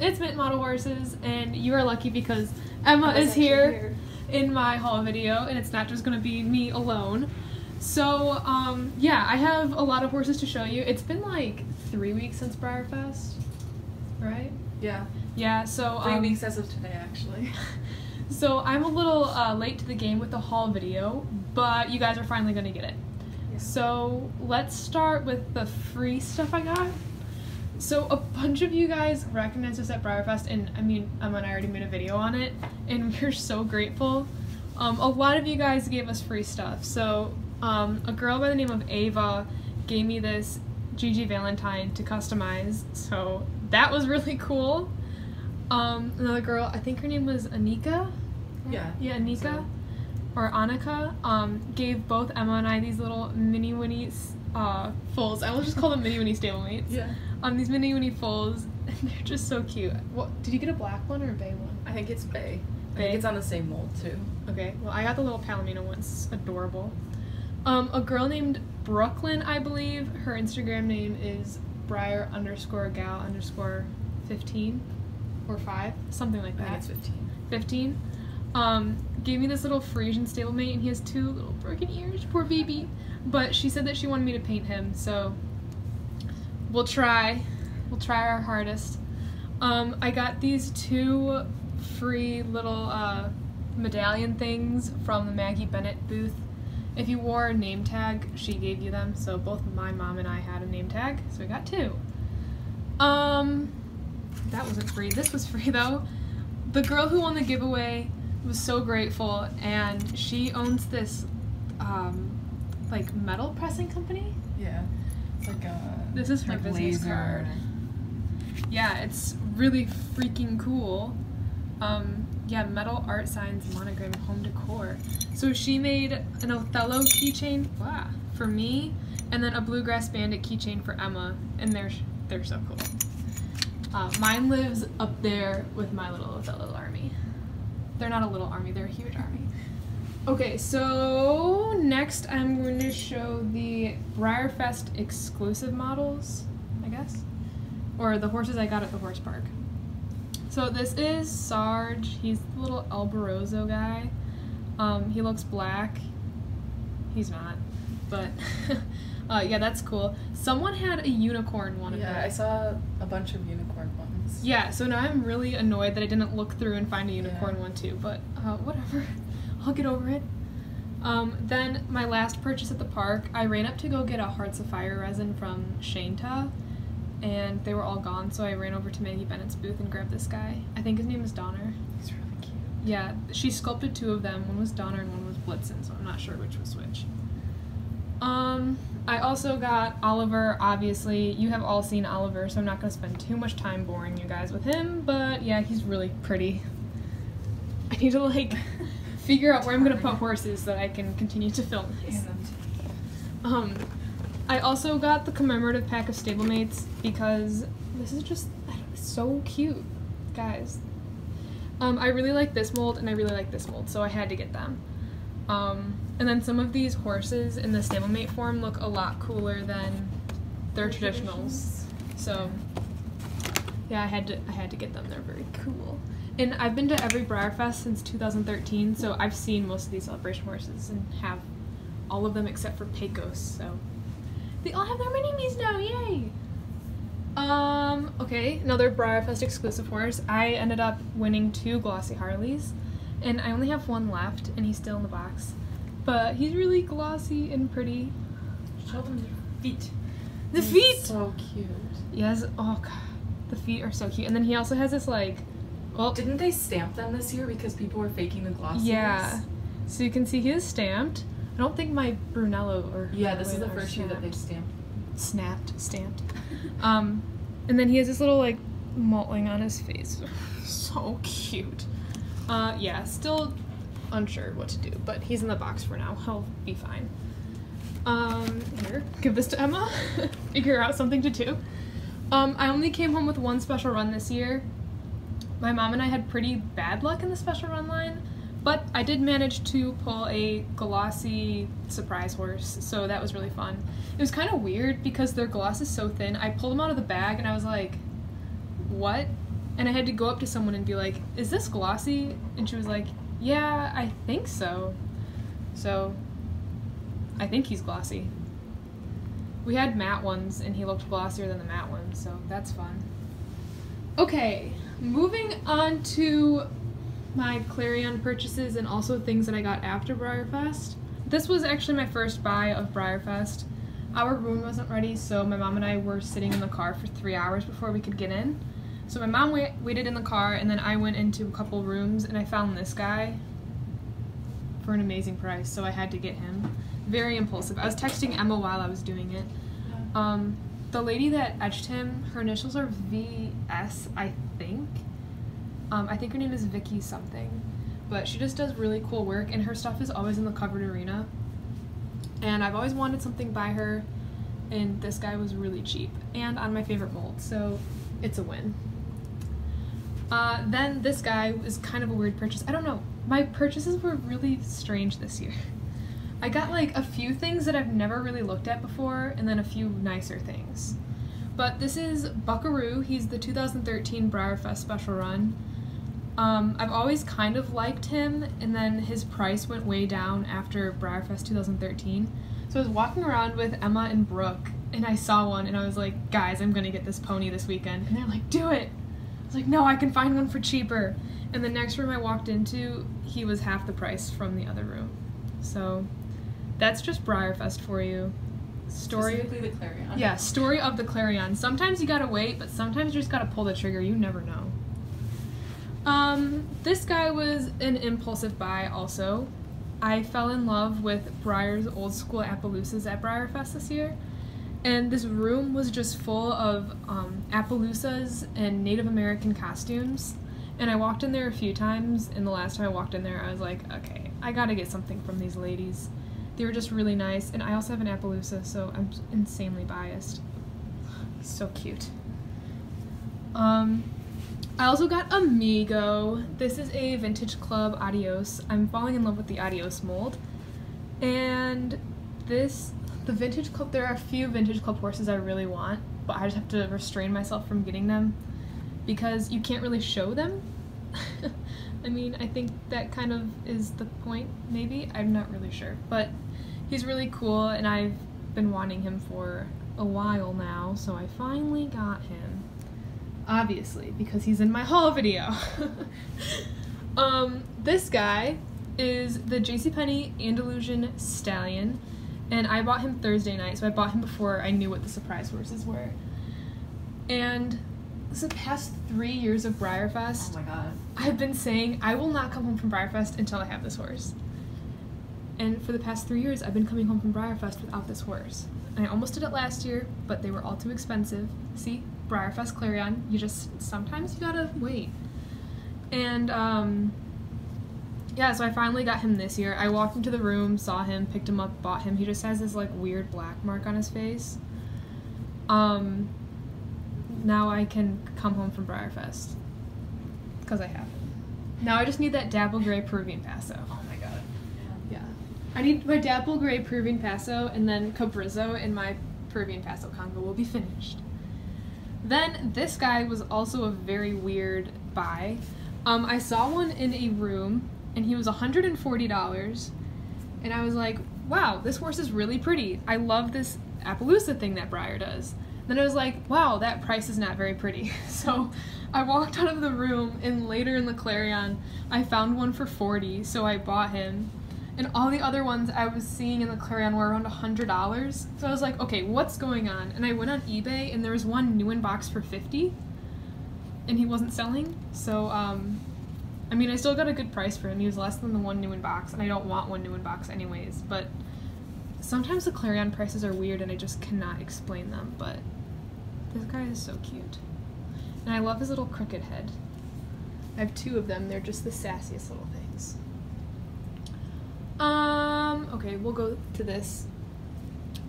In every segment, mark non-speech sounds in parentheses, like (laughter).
it's Mitten Model Horses, and you are lucky because Emma is actually here, in my haul video, and it's not just gonna be me alone. So, um, yeah, I have a lot of horses to show you. It's been like three weeks since Breyerfest, right? Yeah, Yeah, so three um, weeks as of today, actually. (laughs) So I'm a little uh, late to the game with the haul video, but you guys are finally gonna get it. Yeah. So let's start with the free stuff I got. So a bunch of you guys recognized us at Breyerfest, and I mean Emma and I already made a video on it, and (laughs) we're so grateful. Um, a lot of you guys gave us free stuff. So um, a girl by the name of Ava gave me this Gigi Valentine to customize, so that was really (laughs) cool. Um, another girl, I think her name was Anika. Yeah. Yeah, Anika So- or Annika um, gave both Emma and I these little mini Winnie uh, foals. I will just call them mini Winnie stablemates. Yeah. Um, these mini Winnie foals (laughs) they're just so cute. What did you get a black one or a bay one? I think it's Bay. I Bay? think it's on the same mold too. Okay, well I got the little Palomino one. It's adorable. Um, a girl named Brooklyn, I believe. Her Instagram name is Breyer underscore gal underscore fifteen or five, something like that. I think it's 15. 15, um, gave me this little Frisian stablemate, and he has two little broken ears. Poor baby. But she said that she wanted me to paint him, so we'll try. We'll try our hardest. Um, I got these two free little uh, medallion things from the Maggie Bennett booth. If you wore a name tag, she gave you them. So both my mom and I had a name tag, so we got two. Um, that wasn't free. This was free though. The girl who won the giveaway was so grateful, and she owns this, um, like metal pressing company. Yeah. It's like a. This is her like business laser. card. Yeah, it's really freaking cool. Um, yeah, metal art signs, monogram, home decor. So she made an Othello keychain wow, for me, and then a bluegrass bandit keychain for Emma, and they're they're so cool. Uh, mine lives up there with my little Othello army. They're not a little army; they're a huge army. Okay, so next I'm going to show the Breyerfest exclusive models, I guess, or the horses I got at the horse park. So this is Sarge. He's the little Alborozo guy. Um, he looks black. He's not, but (laughs) uh, yeah, that's cool. Someone had a unicorn one of Yeah. I saw a bunch of unicorn ones. Yeah, so now I'm really annoyed that I didn't look through and find a unicorn Yeah. one too, but uh, whatever. (laughs) I'll get over it. Um, then my last purchase at the park, I ran up to go get a Hearts of Fire resin from Shanta, and they were all gone, so I ran over to Maggie Bennett's booth and grabbed this guy. I think his name is Donner. He's really cute. Yeah, she sculpted two of them. One was Donner and one was Blitzen, so I'm not sure which was which. Um, I also got Oliver. Obviously, you have all seen Oliver, so I'm not going to spend too much time boring you guys with him. But yeah, he's really pretty. (laughs) I need to like figure out where I'm going to put horses so that I can continue to film this. Um, I also got the commemorative pack of stablemates because this is just so cute, guys. Um, I really like this mold and I really like this mold, so I had to get them. Um, and then some of these horses in the stablemate form look a lot cooler than their traditionals. So yeah, I had to I had to get them. They're very cool. And I've been to every Breyerfest since 2013, so I've seen most of these celebration horses and have all of them except for Pecos. So they all have their mini-me's now. Yay! Um, okay, another Breyerfest exclusive horse. I ended up winning two Glossy Harleys, and I only have one left, and he's still in the box. But he's really glossy and pretty. Show them their feet. The feet! So cute. Yes, oh god. The feet are so cute. And then he also has this, like, well, Didn't they stamp them this year because people were faking the glossiness? yeah. So you can see he is stamped. I don't think my Brunello or. Yeah, this is the first year that they've stamped. snapped, stamped. (laughs) Um, and then he has this little like mottling on his face. (laughs) so cute. Uh, yeah, still unsure what to do, but he's in the box for now. He'll be fine. Um, here, give this to Emma. (laughs) Figure out something to do. Um, I only came home with one special run this year. My mom and I had pretty bad luck in the special run line, but I did manage to pull a glossy surprise horse, so that was really fun. It was kind of weird because their gloss is so thin. I pulled them out of the bag and I was like, what? And I had to go up to someone and be like, "Is this glossy?" And she was like, "Yeah, I think so." So, I think he's glossy. We had matte ones, and he looked glossier than the matte ones, so that's fun. Okay, moving on to my Clarion purchases and also things that I got after Breyerfest. This was actually my first buy of Breyerfest. Our room wasn't ready, so my mom and I were sitting in the car for three hours before we could get in. So my mom wait- waited in the car, and then I went into a couple rooms, and I found this guy for an amazing price, so I had to get him. Very impulsive. I was texting Emma while I was doing it. Um, the lady that etched him, her initials are VS, I think. Um, I think her name is Vicky something, but she just does really cool work, and her stuff is always in the covered arena. And I've always wanted something by her, and this guy was really cheap and on my favorite mold, so it's a win. Uh, then this guy was kind of a weird purchase. I don't know. My purchases were really strange this year. (laughs) I got like a few things that I've never really looked at before, and then a few nicer things. But this is Buckaroo. He's the 2013 Breyerfest special run. Um, I've always kind of liked him, and then his price went way down after Breyerfest 2013. So I was walking around with Emma and Brooke, and I saw one, and I was like, guys, I'm gonna get this pony this weekend. And they're like, do it! I was like, no, I can find one for cheaper. And the next room I walked into, he was half the price from the other room. So that's just Breyerfest for you. Story. Specifically the Clarion. Yeah, story of the Clarion. Sometimes you gotta wait, but sometimes you just gotta pull the trigger. You never know. Um, this guy was an impulsive buy also. I fell in love with Breyer's old school Appaloosas at Breyerfest this year. And this room was just full of um, Appaloosas and Native American costumes. And I walked in there a few times, and the last time I walked in there, I was like, okay, I gotta get something from these ladies. They were just really nice, and I also have an Appaloosa, so I'm insanely biased. So cute. Um, I also got Amigo. This is a Vintage Club Adios. I'm falling in love with the Adios mold. And this, the Vintage Club, there are a few Vintage Club horses I really want, but I just have to restrain myself from getting them because you can't really show them. (laughs) I mean, I think that kind of is the point, maybe. I'm not really sure. But he's really cool, and I've been wanting him for a while now, so I finally got him. Obviously, because he's in my haul video. (laughs) um, this guy is the JCPenney Andalusian Stallion, and I bought him Thursday night, so I bought him before I knew what the surprise horses were. And this is the past three years of Breyerfest, Oh my god. I've been saying I will not come home from Breyerfest until I have this horse. And for the past three years, I've been coming home from Breyerfest without this horse. I almost did it last year, but they were all too expensive. See, Breyerfest Clarion, you just sometimes you gotta wait. And um, yeah, so I finally got him this year. I walked into the room, saw him, picked him up, bought him. He just has this like weird black mark on his face. Um, now I can come home from Breyerfest because I have him. Now I just need that dapple gray Peruvian Paso. Oh. I need my dapple gray Peruvian Paso and then Cabrizzo and my Peruvian Paso combo will be finished. Then this guy was also a very weird buy. Um, I saw one in a room and he was $140 and I was like, wow, this horse is really pretty. I love this Appaloosa thing that Breyer does. Then I was like, wow, that price is not very pretty. (laughs) So I walked out of the room and later in the Clarion, I found one for 40, so I bought him. And all the other ones I was seeing in the Clarion were around $100. So I was like, okay, what's going on? And I went on eBay and there was one new in box for 50 and he wasn't selling. So um I mean, I still got a good price for him. He was less than the one new in box, and I don't want one new in box anyways, but sometimes the Clarion prices are weird and I just cannot explain them, but this guy is so cute. And I love his little crooked head. I have two of them. They're just the sassiest little things. Okay, we'll go to this.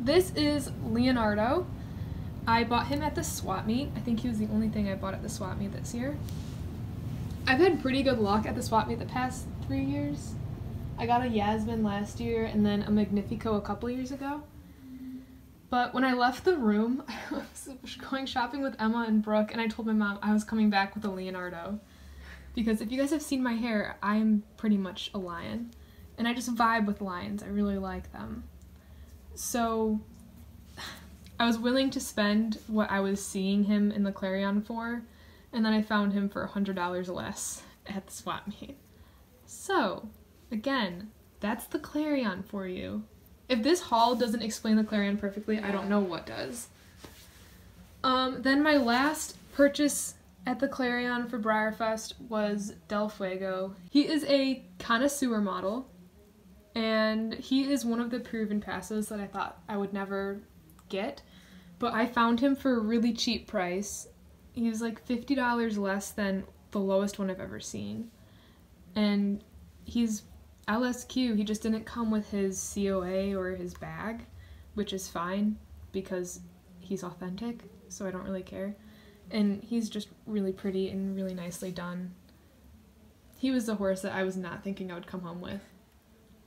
This is Leonardo. I bought him at the swap meet. I think he was the only thing I bought at the swap meet this year. I've had pretty good luck at the swap meet the past three years. I got a Yasmin last year and then a Magnifico a couple years ago. But when I left the room, (laughs) I was going shopping with Emma and Brooke, and I told my mom I was coming back with a Leonardo. Because if you guys have seen my hair, I'm pretty much a lion. And I just vibe with lions, I really like them. So I was willing to spend what I was seeing him in the Clarion for, and then I found him for $100 less at the swap meet. So, again, that's the Clarion for you. If this haul doesn't explain the Clarion perfectly, I don't know what does. Um, then my last purchase at the Clarion for Breyerfest was Del Fuego. He is a connoisseur model, and he is one of the proven passes that I thought I would never get, but I found him for a really cheap price. He was like $50 less than the lowest one I've ever seen. And he's LSQ, he just didn't come with his COA or his bag, which is fine because he's authentic, so I don't really care. And he's just really pretty and really nicely done. He was the horse that I was not thinking I would come home with.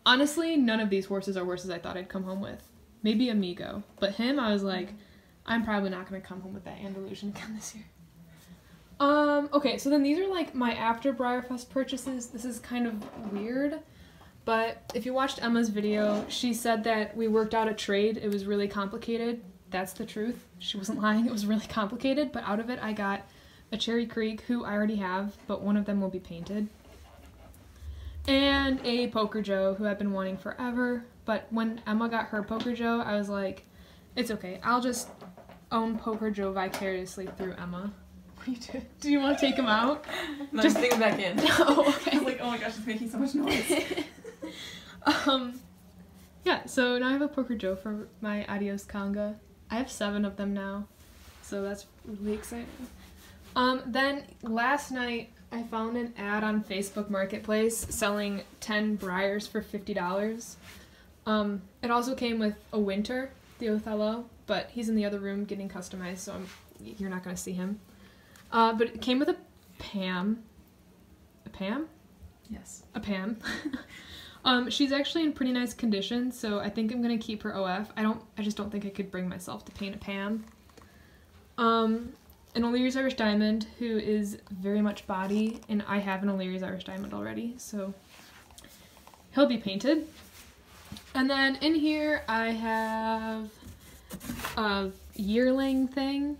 Honestly, none of these horses are horses I thought I'd come home with. Maybe Amigo, but him, I was like, I'm probably not gonna come home with that Andalusian again this year. Um, okay, so then these are like my after Breyerfest purchases. This is kind of weird, but if you watched Emma's video, she said that we worked out a trade. It was really complicated. That's the truth. She wasn't (laughs) lying. It was really complicated, but out of it I got a Cherry Creek, who I already have, but one of them will be painted. And a Poker Joe, who I've been wanting forever. But when Emma got her Poker Joe, I was like, it's okay. I'll just own Poker Joe vicariously through Emma. (laughs) You? Do you want to take him out? (laughs) No, Just- just him back in. (laughs) I okay. like, oh my gosh, it's making so much noise. um, yeah, so now I have a Poker Joe for my Adios Conga. I have seven of them now, so that's really exciting. Um, then last night I found an ad on Facebook Marketplace selling 10 Breyers for $50. Um, it also came with a Winter, the Othello, but he's in the other room getting customized, so I'm, you're not going to see him. Uh, but it came with a Pam. A Pam? yes. a Pam. (laughs) um, she's actually in pretty nice condition, so I think I'm gonna keep her OF. I don't. I just don't think I could bring myself to paint a Pam. Um, an O'Leary's Irish Diamond, who is very much body, and I have an O'Leary's Irish Diamond already, so he'll be painted. And then in here I have a yearling thing,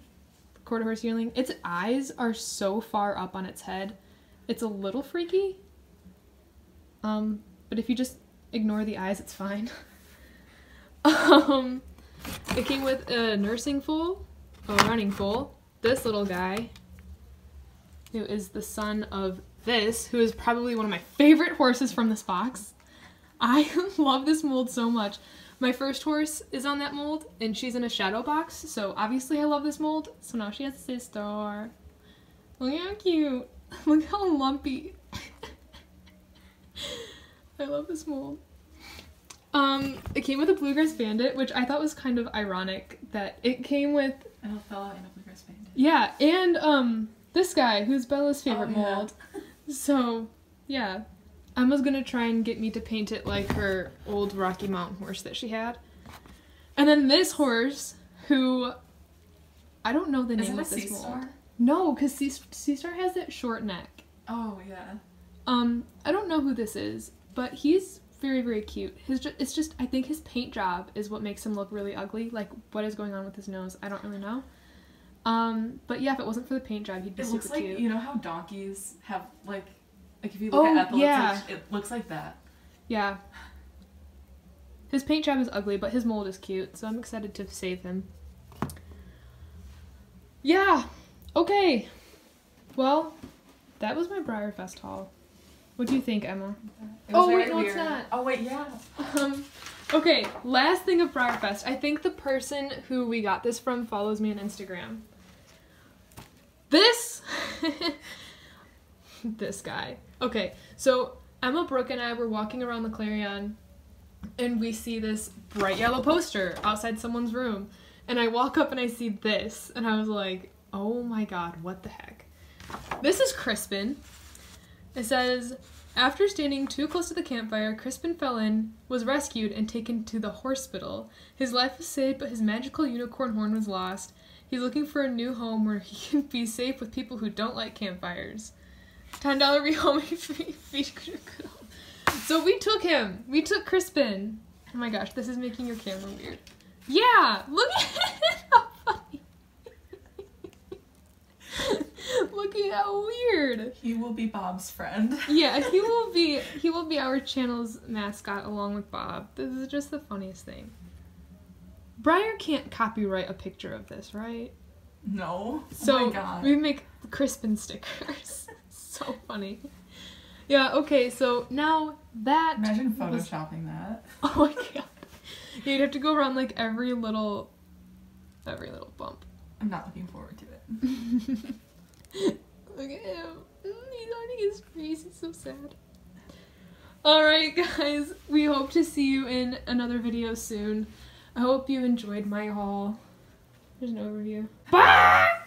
quarter horse yearling. Its eyes are so far up on its head. It's a little freaky. Um, but if you just ignore the eyes, it's fine. (laughs) um, it came with a nursing foal, a running foal, this little guy, who is the son of this, who is probably one of my favorite horses from this box. I (laughs) love this mold so much. My first horse is on that mold, and she's in a shadow box, so obviously I love this mold. So now she has a sister. Look how cute. (laughs) Look how lumpy. (laughs) I love this mold. Um, it came with a bluegrass bandit, which I thought was kind of ironic that it came with And a bluegrass band. yeah, and um this guy who's Bella's favorite Oh, yeah. mold. (laughs) So yeah, Emma's gonna try and get me to paint it like her old Rocky Mountain horse that she had. And then this horse, who I don't know the Is name of this sea mold. No, because Sea Sea Star has that short neck. Oh yeah. Um, I don't know who this is, but he's very very cute. His ju- it's just I think his paint job is what makes him look really ugly. Like what is going on with his nose? I don't really know. Um, but yeah, if it wasn't for the paint job, he'd be It super looks like cute. you know how donkeys have like like if you look Oh, at Ethel, yeah. like, it looks like that. Yeah. His paint job is ugly, but his mold is cute, so I'm excited to save him. Yeah. Okay. Well, that was my Breyerfest haul. What do you think, Emma? It was Oh, wait, no, it's not. Oh wait, yeah. Um, okay, last thing of Breyerfest. I think the person who we got this from follows me on Instagram. This, (laughs) this guy. Okay, so Emma Brooke and I were walking around the Clarion, and we see this bright yellow poster outside someone's room, and I walk up and I see this, and I was like, oh my god, what the heck? This is Crispin. It says After standing too close to the campfire, Crispin fell in, was rescued, and taken to the hospital. His life was saved, but his magical unicorn horn was lost. He's looking for a new home where he (laughs) can be safe with people who don't like campfires. Ten dollar (laughs) rehoming fee. fee- So we took him. We took Crispin. Oh my gosh, this is making your camera weird. Yeah, look at how funny. Look at how weird. He will be Bob's friend. (laughs) Yeah, he will be he will be our channel's mascot along with Bob. This is just the funniest thing. Breyer can't copyright a picture of this, right? No. So oh my god. we make Crispin stickers. (laughs) so funny. Yeah, okay, so now that Imagine was- photoshopping that. (laughs) Oh my god. Yeah, you'd have to go around like every little every little bump. I'm not looking forward to it. Look at him. He's hiding his face. He's so sad. Alright, guys. We hope to see you in another video soon. I hope you enjoyed my haul. There's an overview. Bye!